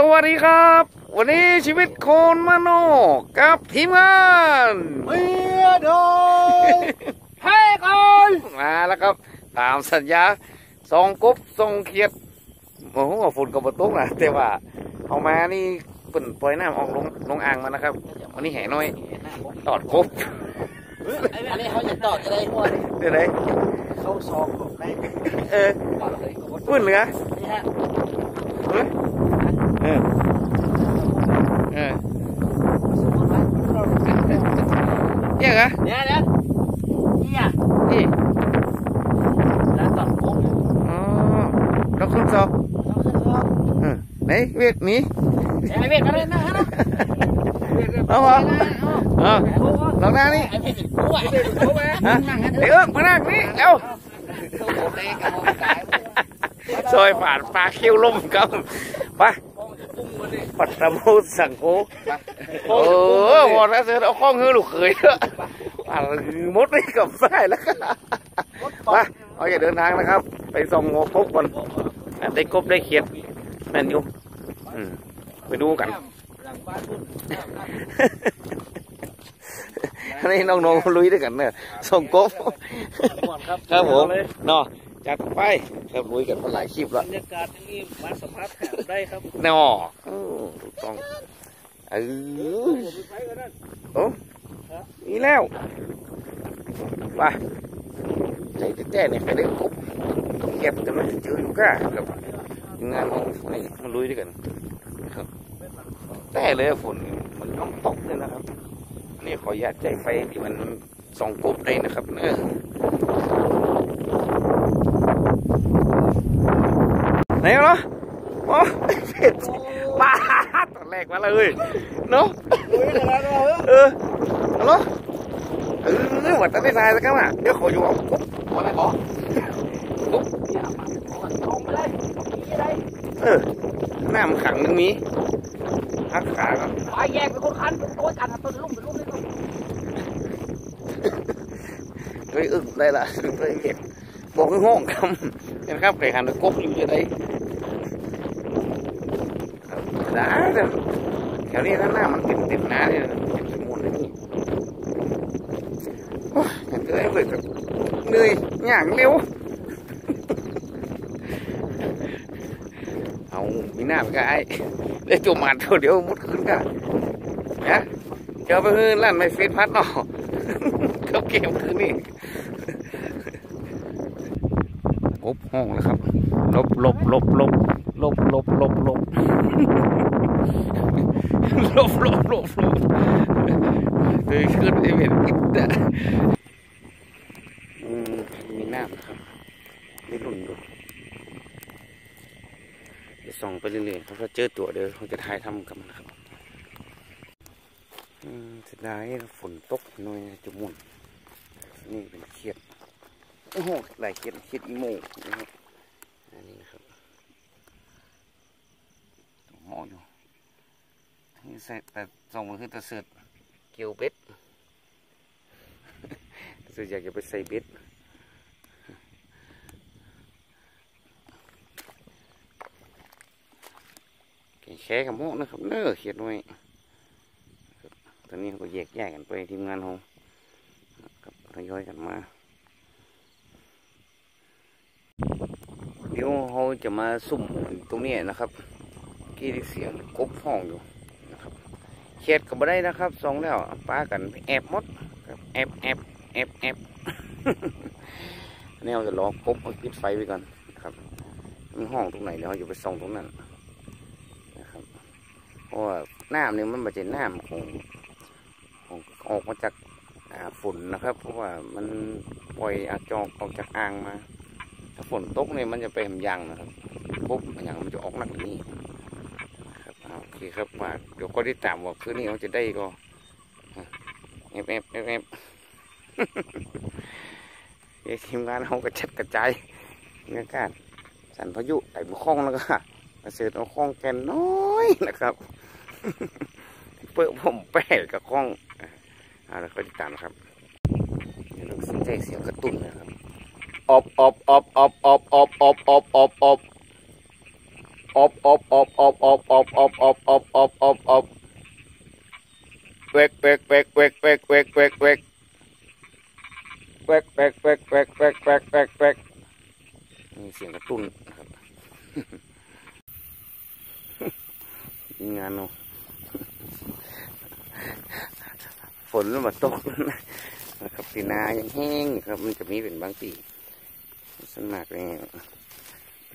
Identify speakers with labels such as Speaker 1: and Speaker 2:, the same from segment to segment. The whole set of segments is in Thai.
Speaker 1: สวัสดีครับ วันนี้ชีวิตโคนมโนกับทีมงาน
Speaker 2: เมียดอยให้ก่อน
Speaker 1: มาแล้วครับ ตามสัญญาส่งกบส่งเขียดโอ้โหฝุ่นกับประตูนะแต่ว่าเอามานี่เปิ่นปล่อยน้ำออกลงลงอ่างมานะครับ วันนี้แห่น้อย ตอดกบ
Speaker 2: อันนี้เขาจะต่อจะได้หัวนี่
Speaker 1: เดี๋ยวไหน
Speaker 2: เขาซองผมได้
Speaker 1: เออ
Speaker 2: ก่อนเลย
Speaker 1: ปื้นเหลือ
Speaker 2: นี่ฮะ
Speaker 1: เออ เออเออ
Speaker 2: สมมติว่า
Speaker 1: เนี่ยเหรอ
Speaker 2: เนี่ยเนี่ยนี่อะ
Speaker 1: นี่
Speaker 2: แล้วต่อผม
Speaker 1: อ๋อเราขึ้นสอบ
Speaker 2: เราขึ้นซอง
Speaker 1: เออไหนเวทหนี้
Speaker 2: ไอ้เวทมาเลยนะฮะ
Speaker 1: เอาเหรอเออลองหน้านี่
Speaker 2: ไอ้เวทกูอะกูอะ
Speaker 1: ฮะเดี๋ยวเอิ้งมานั่งนี่เอ้าซอยผ่านปลาเขี้ยวล่มครับไป ปัตตะมูสังโกเออหมดแล้วเสือเอาข้องเฮือลูกเขยเถอะอ่ามดนี่กับได้แล้วก็ไปเอาอย่าเดินทางนะครับ ไปส่องหัวพกก่อนได้กบได้เขียดนั่นอยู่อืมไปดูกันอันนี้น้องๆลุยด้วยกันเนี่ยส่งกบครับผมเนาะ จัดไปครับลุยกันมาหลายคลิปแล้ว
Speaker 2: บรรยากาศอย่างนี้มาสัมผัสแถมได้ครับ
Speaker 1: เนาะเออถูกต้องเออโอ้นี่แล้วไปใจแต้ๆเนี่ยไปเล่นกบเก็บกันมาเจออยู่ก้ากับงานของนี่มาลุยด้วยกันครับแต่เลยฝนมันต้องตกเลยนะครับ นี่ขออนุญาตใจไฟที่มันส่องกบได้นะครับเนอะไหนเหรอโอ้เผ็ดมาตอนแรกมาเลยเนาะเออเอาเหรอเออวัดตันได้ทายสักครั้งอะเดี๋ยวขออยู่เอากบมาเลยขอกบเออหน้ามันขังนึงมีหักขาก่อน
Speaker 2: ไปแยกเป็นคนคันโอ้ยกันต้นลุ่มเป็นลุ่มเป็นลุ่ม
Speaker 1: เฮ้ยอึกได้ละอึกได้เห็ดบอกให้ห้องคำเห็นครับไก่หันไปกบอยู่ที่ไหน นะแถวนี้ข้างหน้ามันเป็นเต็มน้าเลยเป็นสมุนเลยนี่โอ้ยเห็นเลยเลยเหนื่อยหยางเร็วเอามีหน้าไปก็ไอ้ได้จุ่มาเท่าเดียวมุดขึ้นกันนะเจอไปฮื้อลั่นไม่เฟซพัดเนาะเขาเกมคืนนี้กบห้องแล้วครับลบลบลบลบลบลบลบลบ หลบหลบหลบหลบเฮ้ยขึ้นไอเวนกินอะอืมมีน้ำครับไม่หลุนดูเดี๋ยวส่องไปเรื่อยๆเขาเจอตัวเดี๋ยวเขาจะถ่ายทำกันนะครับอืมเสียดายฝนตกหน่อยจะหมุนนี่เป็นเขียดโอ้โหหลายเขียดเขียดอีโมนะครับอันนี้นะครับหมออยู่นี่ใส่ แต่สองมือคือตะเสืดเกี่ยวเบ็ดตะสืออยากจะไปใส่เบ็ดแกงแค่กับหมอนะครับเน้อเขียดหน่อยตอนนี้เราก็แยกแยกกันไปทีมงานเราครับทยอยกันมา เดี๋ยวเราจะมาสุ่มตรงนี้นะครับ กี่ได้เสียงกบห้องอยู่ เขียดก็บ่ได้นะครับสองแล้วป้ากันแอบหมดครับแอบแอบแอบแอบแนวจะรอกบปิดไฟไว้ก่อนนะครับมีห้องตรงไหนเดี๋ยวเราจะไปส่องตรงนั้นนะครับเพราะว่าน้ำเนี่ยมันม่ใช่น้ำของของออกมาจากฝุ่นนะครับ เพราะว่ามันปล่อยอาจอกออกจากอ่างมา ถ้าฝนตกเนี่ยมันจะเป็นยางนะครับปุ๊บอย่างมันจะออกหนักกว่านี้ ครับอ่ครับว่าเดี๋ยวก็ได้ตามว่าคืนนี้เขาจะได้ก็เอฟเอฟเอฟเอฟเดี๋ยทีมงานเขาก็ชัดกระจายเงื่อการสันพายุไต่บุคล้องแล้วก็มาเสือเอาคล้องแกนน้อยนะครับ เปิดผมแปะกับคล้องอ่าแล้วก็ติดตามนะครับเดี๋ยวเราสนใจเสียงกระตุ้นนะครับอบอบอบอบอบอบอบอบอบ อบอบอบอบอบอบอบอบอบอบอบอบอบเวกเวกเวกเวกเวกเวกเวกเวกเวกเวกเวกเวกเวกเวกเวกเวกมีเสียงกระตุ้นนะครับงานเนาะฝนมันมาตกนะครับปีนายังแห้งครับ มันจะมีเป็นบางปีสนมากเลย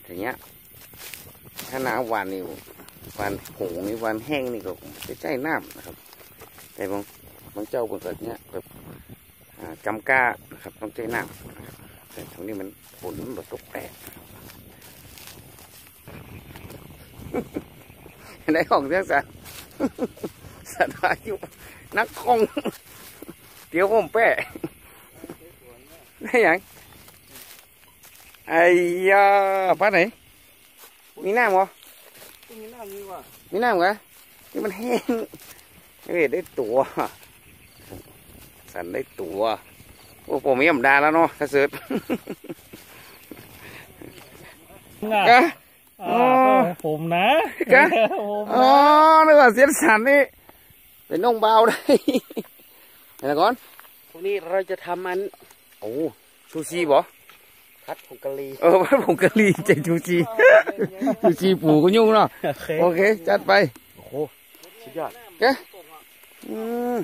Speaker 1: ทีเนี้ย ถ้าหนาวหวานนี่วานหงนี่วานแห้งนี่ก็จะใจน้ำนะครับ แต่บางบางเจ้าบางเกิดเนี้ยแบบอ่ากำก้านะครับต้องใจน้ำแต่ตรงนี้มันฝนมันตกแปะในห้องเรื่องสัตว์สัตว์อายุนักคงเดี๋ยวผมแปะได้ยังไอ้ยาป้าไหน มีน้ำเหรอ
Speaker 2: มีน้ำนี่ว่ะ
Speaker 1: มีน้ำเหรอนี่มันแห้งนี่ได้ตัว สันได้ตัว โอ้ผมไม่ธรรมดาแล้วเนาะถ้าเสิร์ช
Speaker 2: อะ
Speaker 1: กะ
Speaker 2: อ่าผมนะ
Speaker 1: กะ
Speaker 2: ผม
Speaker 1: อ๋อ
Speaker 2: นะ
Speaker 1: นึกว่าเสียนสันนี่เป็นน้องเบาได้เห็นไหมก่อน
Speaker 2: พรุ่งนี้เราจะทำมัน
Speaker 1: โอ้ชูชีบ่
Speaker 2: พัดผงกะหรี่
Speaker 1: เออพัดผงกะหรี่ใจชูชีชูชีปูก็ยุ่งเนาะ
Speaker 2: โอเค
Speaker 1: โอเค จัดไป
Speaker 2: โอ้โหสุดยอด
Speaker 1: แกอืม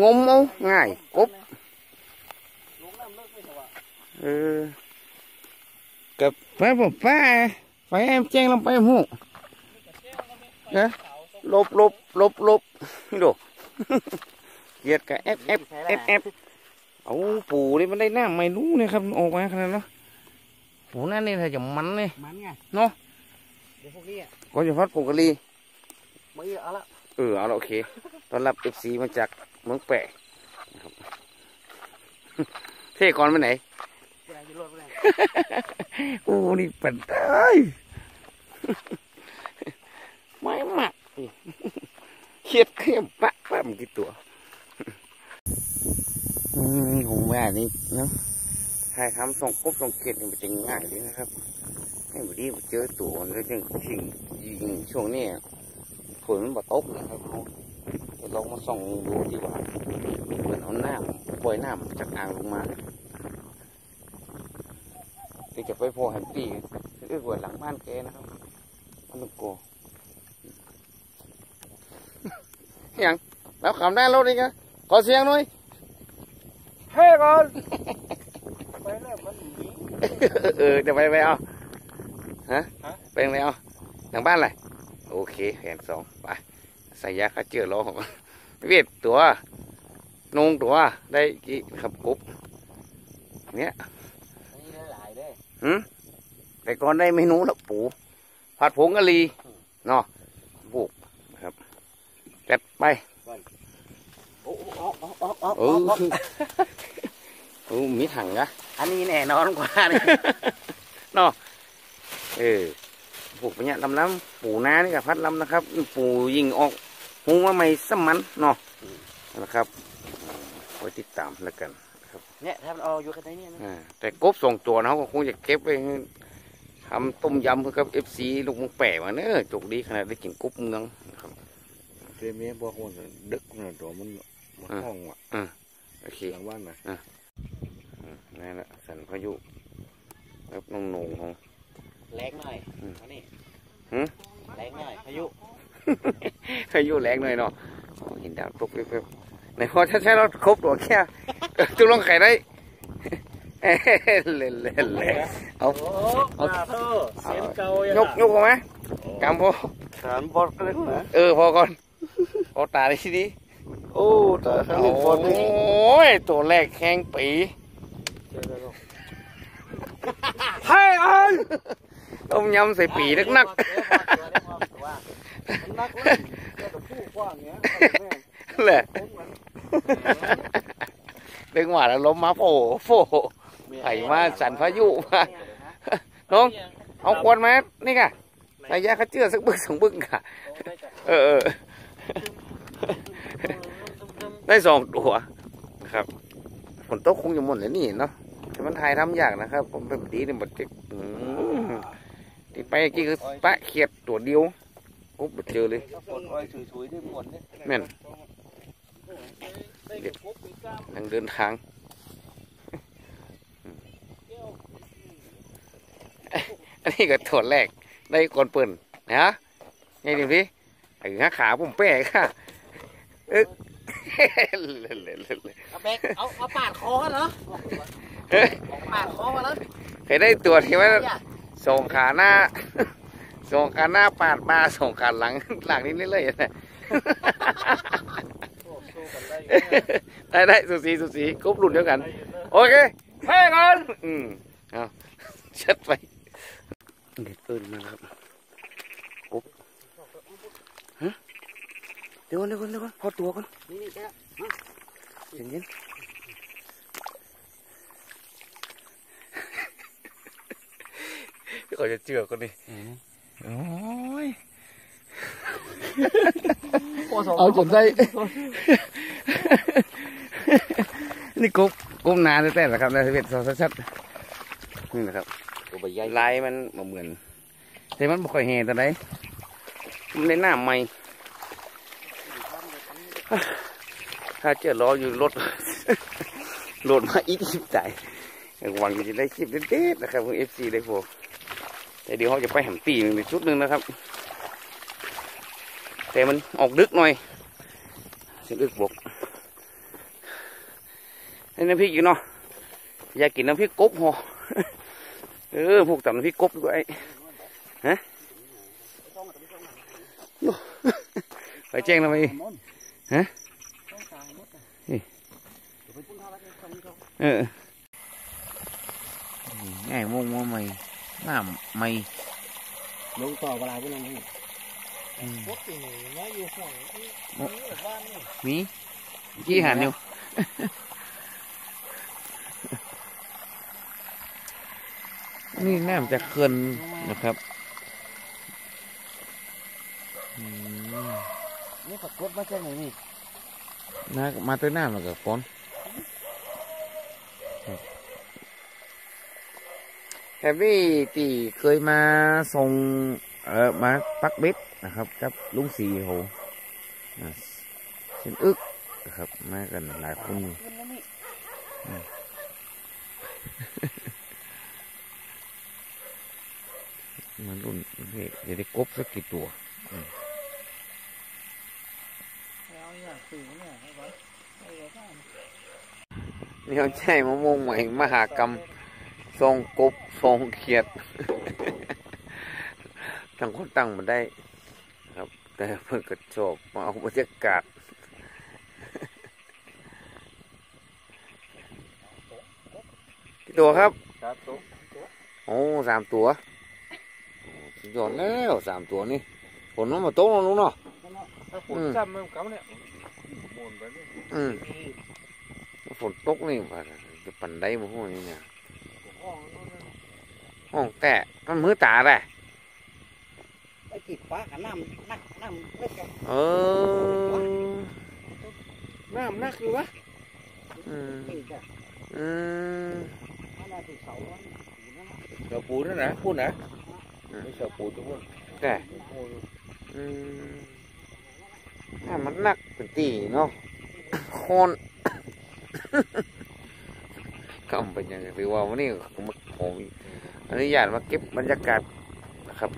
Speaker 1: งมเอาง่ายกบเออกับไปผมป้าไปแอมแจ้งลงไปหูเนะลบลบลบลบดูเหยียดกับเอฟเอฟเอฟเอฟ เอาปูนี่มันได้น้ำไม่รู้เนี่ยครับออกมาขนาดนั้นเนาะปูนั่นนี่ถ้าจะมันเลย
Speaker 2: มันไง
Speaker 1: เนาะ
Speaker 2: เดี๋ยวพวกนี้อะ
Speaker 1: ก็จะพัดผงกะหรี่
Speaker 2: มือเอาละ
Speaker 1: เออเอาละโอเคตอนรับเอฟซีมาจากเมืองแปะนะครับเท่ก่อนไปไหน
Speaker 2: เวลาจะรถไปไหน
Speaker 1: โอ้นี่ปันได้ไม่มากเครียดเข้มปะปะมันกี่ตัว อืมของแม่นี่เนาะถ่ายทำส่งกบส่งเกล็ดนี่มันจะง่ายเลยนะครับให้บดีเจอตัวแล้วจึงชิงยิงช่วงนี้ฝนมันบ่ตกนะครับเราจะลองมาส่องดูดีกว่าเหมือนเอาน้ำปล่อยน้ำจากอ่างลงมาเลยเดี๋ยวจะไปพอแฮมปี้เรียกว่าหลังบ้านแกนะครับมันต้องโกยังแล้วขำได้รถอีกอะขอเสียงหน่อย
Speaker 2: เฮ้ก่อนไปแล้วมันหนี
Speaker 1: เออจะไปไปเอาฮะ
Speaker 2: ฮะ
Speaker 1: ไปยังไงเอาหลังบ้านอะไรโอเคแผนสองไปใส่ยาฆ่าเชื้อรอของเวียดตัวนุงตัวได้กี่ครับกุ๊บเนี้ย
Speaker 2: นี่หลายๆเด้
Speaker 1: หืมแต่ก่อนได้เมนูแล้วปูผัดผงกะหรี่เนาะบุกนะครับจัดไป
Speaker 2: โอ้โหอ๋ออ๋ออ๋ออ๋ อ
Speaker 1: เออเออมีถังนะ
Speaker 2: อันนี้แน่นอนกว่านี่
Speaker 1: เนาะเออปลูกไปเนี่ยลำล้ำปูนานี่กับพัดลำนะครับ ปูยิงออกหูว่าไม่สมันเนาะนะครับคอยติดตามแล้วกัน
Speaker 2: เนี่ยถ้ามันเอาอยู่แค่ไหนเนี่ยนะ
Speaker 1: อ่าแต่กบส่งตัวนะเขาก็คงจะเก็บไว้ทำต้มยำเพื่อกับเอฟซีลูกมึงแปะมาเนอะจกดีขนาดได้กินกบเมืองนะครับ
Speaker 3: เมียบอกว่าดึกนะตัวมันมันห้องอะ
Speaker 1: โอเค
Speaker 3: หลังบ้านนะ
Speaker 1: อืม นั่นแหละสันพายุแล้วน้องหนงของ
Speaker 2: แรงหน่อย
Speaker 1: อืม
Speaker 2: อันนี้
Speaker 1: หืม
Speaker 2: แรงหน่อยพายุ
Speaker 1: พายุแรงหน่อยเนาะโอ้เห็นดาวตกเป๊บๆในพอใช้เราครบตัวแค่จุลงไข่ได้เล่นเล่นเล่นเอา
Speaker 2: โอ้
Speaker 1: เอา
Speaker 2: มาเถอะเสียงเก่ายัง
Speaker 1: ยกยกเอาไหมกำพอ
Speaker 3: ฐานบอดก็เลยนะ
Speaker 1: เออพอก่อนพอตาได้ทีดี
Speaker 3: โอ้แต่ฐาน
Speaker 1: โอ้
Speaker 3: บอดนี่
Speaker 1: ยตัวแรกแข้งปี
Speaker 2: ให้อัน
Speaker 1: ต้มยำใส่ปีนักนัก
Speaker 2: มันนักเลยเจ้าตัวผู้กว้างเนี้ยเอาแห
Speaker 1: ละดึงหวาแล้วล้มมาโผล่โผล่ไผ่มาสันพายุมาน้องเอาขวดมานี่ค่ะระยะเขาเจือสักบึกสองบึกค่ะ เออได้สองตัวครับฝนตกคงจะหมดแล้วนี่เนาะ มันถ่ายทำยากนะครับ ผมเป็นแบบนี้เนี่ยหมดติดอืมไปกี่คือปะเขียดตัวเดียวปุ๊บเจอเลย
Speaker 3: ปนอ้อยสวยๆได้หมดเนี่ย
Speaker 1: แม่นทางเดินทางอันนี้ก็ถวดแรกได้ก่อนเปิ่นนะไงดิพี่ไอ้ขาขาผมแป้ค่ะอึก
Speaker 2: เอาเบกเอาเอาปาดคอกันเหรอ ปาดคอกันเหรอ
Speaker 1: เคยได้ตัวที่ว่าส่งขาหน้า ส่งขาหน้าปาดมาส่งขาหลังหลังนี่เลยๆนะได้ได้สุสีสุสีกรุ๊ปรุ่นเดียวกัน โอเคเฮ้กันอืมเอาเช็ดไปเด็ดปืนมาครับกรุ๊ปฮะเดี๋ยวก่อนเดี๋ยวก่อนเดี๋ยวก่อนพอตัวก่อน
Speaker 2: นี่นี่แก
Speaker 1: เย็นเย็น เขาจะเจือกกันดิโอ้ยเอาจนได้นี่กบกบนาแต่ๆนะครับในทเวศสชัดๆนี่นะครับ
Speaker 3: ตัวใบใหญ่
Speaker 1: ลายมันบ่เหมือนแต่มันบ่ค่อยแห่แต่ใดมันในหน้าใหม่ถ้าเจอรออยู่รถรถมาอีกทิบใจหวังจะได้คลิปเด็ดๆนะครับเพื่อเอฟซีได้พวก แต่เดี๋ยวเขาจะไปแหมตีหนึ่งในชุดหนึ่งนะครับ แต่มันออกดึกหน่อยเส้นดึกบวกให้น้ำพริกอยู่เนาะอยากกินน้ำพริกกบหอเออพวกตำน้ำพริกกบด้วยฮะไปแจ้งทำไมฮะเออง่ายมงมงไม่ น้ำไม่
Speaker 2: ลงต่อเวลาพวกนั้นนี่พวกตีนี่อยู่ห่วงนี่บ้านนี่
Speaker 1: มีกี่หันอยู่นี่น้ำจะเขื่อนนะครับอืม
Speaker 2: นี่ปรากฏมาจากไหนนี่
Speaker 1: น้ามาเต้นน้ำแล้วกับฝน แฮปปี้ที่เคยมาส่งเอ่อมาปักเบ็ดนะครับกับลุงสีโหอ่าเช่นอึกนะครับมากันหลายคนอยู่
Speaker 2: ขึ้นแล้วนี่
Speaker 1: มันรุ่นเฮ้ยจะได้กบสักกี่ตัว
Speaker 2: เอาอย่างสื่อเนี่ยให้ไว้ให้ไว้ได้
Speaker 1: นี่เขาใช่มะม่วงใหม่มหากรรม ทรงกบทรงเขียดทั้งคนตั้งมาได้ ครับ แต่เพิ่งกระโจบมาเอาบรรยากาศกี่ตัวครับ
Speaker 3: ครับตัว
Speaker 1: โอ้สามตัวโอ้สุดยอดแล้วสามตัวนี่ผลมันมาโต๊ะแล้วนู้นเนาะ
Speaker 3: ถ้าฝน
Speaker 1: อืม
Speaker 3: ซ้ำมันกำเนี่ยหมุนไปเนี่ย
Speaker 1: อืมฝนตกนี่ว่าจะปันได้มาห้องนี่เนี่ย ห้องแต่มันมือตาแหละ
Speaker 2: ไอ้ติดฟ้ากับน้ำนักน้ำเล็กกัน
Speaker 1: เออ
Speaker 3: น้ำนักอยู่วะ
Speaker 1: อืม
Speaker 2: นี่จ้ะ
Speaker 1: อืม
Speaker 2: อะไรติดเสาวันนั่นนะ
Speaker 3: เสือปูนั่นนะพูดนะไม่เสือปูทุกคน
Speaker 1: แต่อืมอ่ามันหนักเป็นตีเนาะโคน คำเป็นยังไงถือว่าวันนี้ผมผมอนุญาตมาเก็บบรรยากาศนะครับ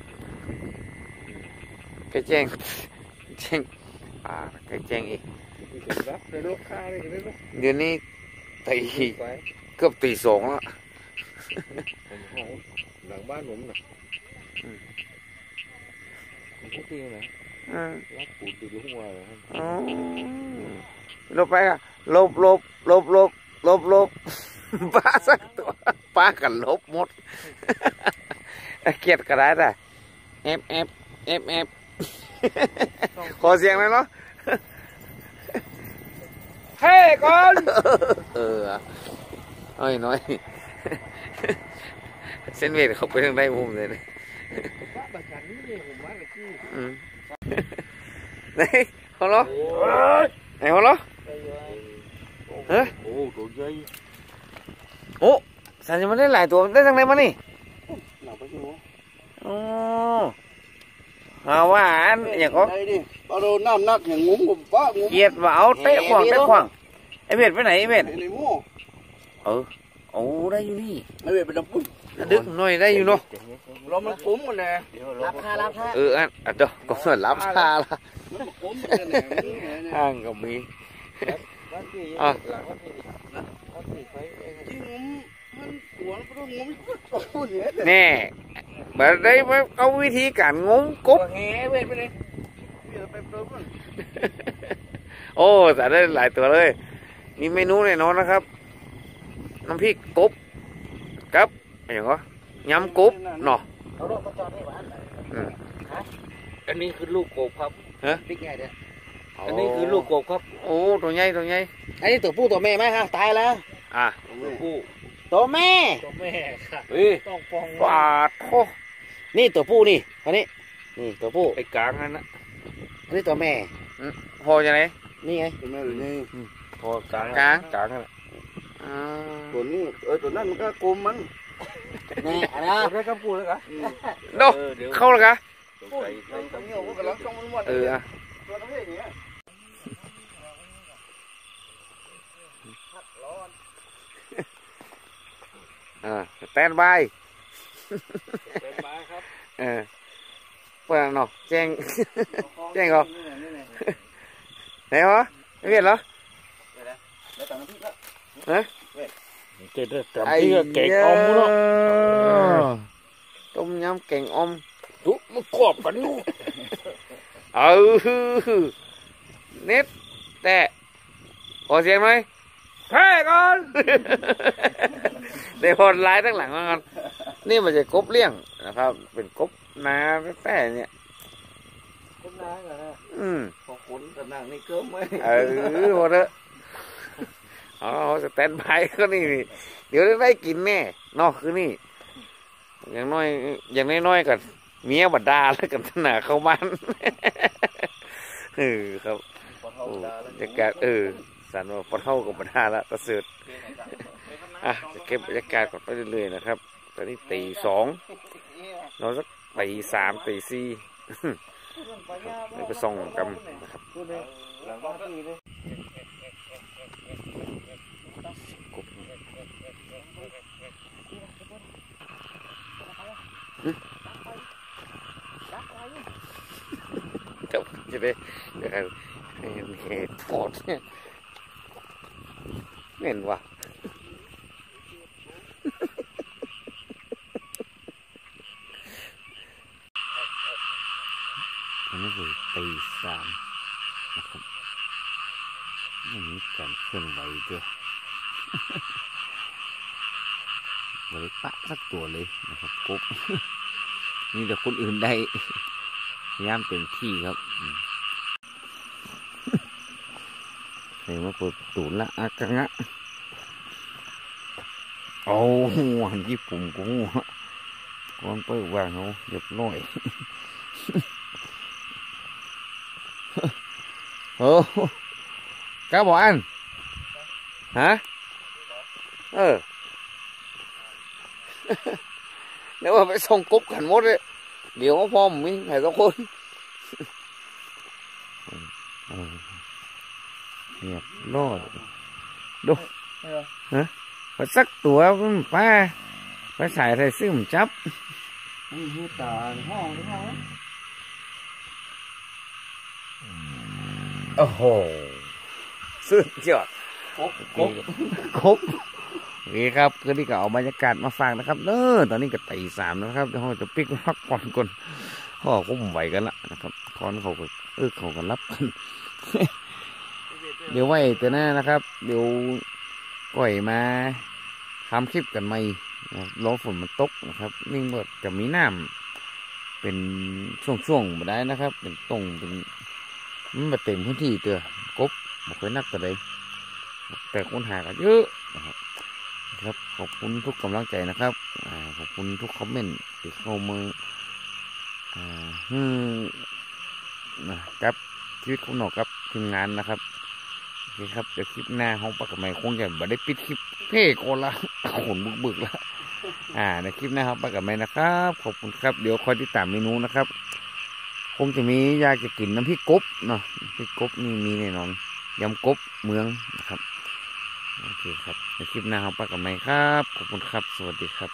Speaker 1: ใกล้แจ้งแจ้งอ่าใกล้แจ้งอีก
Speaker 3: รับในลูกค้าเลยกันเลยนะ
Speaker 1: เดี๋ยวนี้ตี
Speaker 3: ไป
Speaker 1: เกือบตีสองแล้ว
Speaker 3: หลังบ้านผมน่ะผมพูดจริงนะรับปูติดหัวเลยครับ
Speaker 1: อ๋อลบไปค่ะลบลบลบลบลบลบ ป้าสักตัวป้ากันลบหมดเกลียดกระดาษอะเอฟเอฟเอฟเอฟขอเสียงหน่อยเนาะ
Speaker 3: เฮ้ก่อน
Speaker 1: เออเอ้ยน้อยเส้นเวทเขาไปทางใดมุมเลยนะ
Speaker 3: ว่าบัตรนี้เนี่ยผมว่าเลยคือ
Speaker 1: อืมไหนฮัลโหลไหนฮัลโหลเอ๊ะ
Speaker 3: โอ้ตัวใหญ่
Speaker 1: โอ้สันจะมาได้หลายตัวได้ทางไหนมานี่
Speaker 2: เราไปดู
Speaker 1: โอ๋อมาว่าอันอย่างก็
Speaker 2: ไอ้ดิปลาโดน้ำหนักอย่างงุ้มกับป้างุ้ม
Speaker 1: เกียดว่าเอาเตะขวางเตะขวางไอเบ็ดไปไหนไอเบ็ด
Speaker 2: ไอ้ในหม้อ
Speaker 1: เออโอ้ได้อยู่นี่
Speaker 2: ไอ้เว้ยเป็นน้ำปุ้น
Speaker 1: ดึกหน่อยได้อยู่เนาะ
Speaker 2: เรามันปุ้มกันนะรับค่ารับค่า
Speaker 1: เอออันอะเดี๋ยวก็เหมือนรับชาละ
Speaker 2: มันปุ้มกันเนี่ยมันเนี่ย
Speaker 1: ห้างก็มี
Speaker 3: อะ
Speaker 2: ที่งุ้มมันหัวมันต้องงุ้มโอ้โหเนี่ย
Speaker 1: แน่แบบได้มาเอาวิธีการงมกบ
Speaker 2: แง่เว้ยไปเลยเดี๋ยวไปเติมมัน
Speaker 1: โอ้แต่ได้หลายตัวเลยมีเมนูแน่นอนนะครับ น้ำพริกกบกับอะไรอย่างก็ยำกบเนาะ
Speaker 2: เอารถมาจอดให้หวาน
Speaker 3: อันนี้คือลูกกบครับ
Speaker 2: บิ๊กไงเนี่ย
Speaker 3: อันนี้คือลูกกบครับ
Speaker 1: โอ้ ตัวใหญ่ตัวใหญ่
Speaker 2: อันนี้ตัวผู้ตัวแม่ไหมฮะ ตายแล้ว
Speaker 1: อะ
Speaker 3: ลูกผู้
Speaker 2: ตัวแม่
Speaker 3: ตัวแม่ค่ะ
Speaker 1: เฮ้ย
Speaker 3: ต้องปอง
Speaker 1: ปาดโค
Speaker 2: นี่ตัวผู้นี่อันนี้ นี่ตัวผู้
Speaker 1: ไอ้กลางนั่นนะ
Speaker 2: อันนี้ตัวแม่
Speaker 1: พอจะไหน
Speaker 2: นี่ไงตัวแม่หรือนี่
Speaker 3: พอกลาง
Speaker 1: กลาง
Speaker 3: กลางนั่นแหละ
Speaker 1: อ่า
Speaker 2: ตัวนี้เออตัวนั้นมันก็กลมมันแน่อันนะ
Speaker 3: ได้ครับพูดแล้วกัน
Speaker 1: โด
Speaker 3: เออเดี๋ยว
Speaker 1: เข้าแล้วกะ
Speaker 3: ใส่ใส่ครับ
Speaker 1: เอออะ
Speaker 2: ตัวนี้เนี่ย
Speaker 1: อ่าสแตนบาย
Speaker 3: เป็นไม้ครับ
Speaker 1: เออเปิดเนาะแจ้งแจ้งเหรอไหนวะไม่เห็นเหรอ
Speaker 2: แล้วแต่น้ำพริกละ
Speaker 3: เจ็ดแต่ที่ก็เก่งอมเนาะ
Speaker 1: ต้มยำแกงอม
Speaker 3: ทุกมันกรอบกันอยู่
Speaker 1: เออเน็ตแต่ขอเสียงหน่อยแพ้ก่อน เดี๋ยวพอไลน์ตั้งหลังมากันนี่มันจะกบเลี้ยงนะครับ เป็นกบนาแต่เนี่ย
Speaker 2: คนน้ากันนะ
Speaker 1: อืม
Speaker 2: พอคนกันนั่งนี่เกิมไหม
Speaker 1: เออหมดแล้วอ๋อสแตนบายก็นี่นี่เดี๋ยวได้กินแน่เนอกคือนี่ อย่างน้อย อย่างน้อยๆกับเมียบัดดาแล้วกันหนาเข้าบ้านเออครับโอ้บรรยากาศเออสันว่าพอเท่ากับบัดดาละประเสริฐ อะจะเก็บบรรยากาศก่อนไปเรื่อยๆนะครับ ตอนนี้ตีสองนอนสักตีสามตีสี่นี่ไปส่งกันนะครับ
Speaker 2: หลับ้านพี่เลย
Speaker 1: กบจะจะได้เดี๋ยวให้เหตุผลเนี่ยเห็นว่ะอันนี้คือตีสามนะครับไม่มีการเคลื่อนไหวด้วย บริปะ สักตัวเลยนะครับกบนี่แต่คนอื่นได้ยายามเต็มที่ครับเห็นว่าเปิดตูละอากงะโอ้โหหันญี่ปุ่นกูหัวก่อนเปิดวางเขาเรียบร้อยโอ้ก้าบอกอันฮะเออ เดี๋ยวว่าไปส่งกบกันหมดเลยเดี๋ยวพ่อผมมีใครสักคนเโอ้โหสุดยอด
Speaker 2: กบ
Speaker 1: ครบโอเคครับก็นี่ก็เอาบรรยากาศมาฝากนะครับเออตอนนี้ก็ตีสามนะครับเดี๋ยวเราจะปิกพักผ่อนก่อนพ่อก็ผมไหวกันละนะครับคอนเขาก็เออเขาก็รับกันเดี๋ยวไว้แต่หน้านะครับ เดี๋ยวก่อยมาทำคลิปกันใหม่นะรอฝนมันตกนะครับนี่ก็จะมีน้ำเป็นช่วงๆมาได้นะครับ เป็นตรงเป็นมันมาเต็มพื้นที่เตือกบบ่เคยนักแต่ใดแต่คนหากันเยอะนะครับ ครับขอบคุณทุกกำลังใจนะครับขอบคุณทุกคอมเมนต์ที่เข้ามาอ่าฮึนะครับชีวิตคุณหนอครับทีมงานนะครับโอเคครับเดี๋ยวคลิปหน้าห้องปักกับไม่คงจะไม่ได้ปิดคลิปเพ่โกละขนบึกบึกละอ่าในคลิปหน้าห้องปักกับไม่นะครับ ขอบคุณครับเดี๋ยวคอยติดตามเมนูนะครับ คงจะมีอยากจะกินน้ำพริกกบเนาะพริกกบนี่มีแน่นอนยำกบเมืองนะครับ โอเคครับในคลิปหน้าของป้ากับไม้ครับ ขอบคุณครับ สวัสดีครับ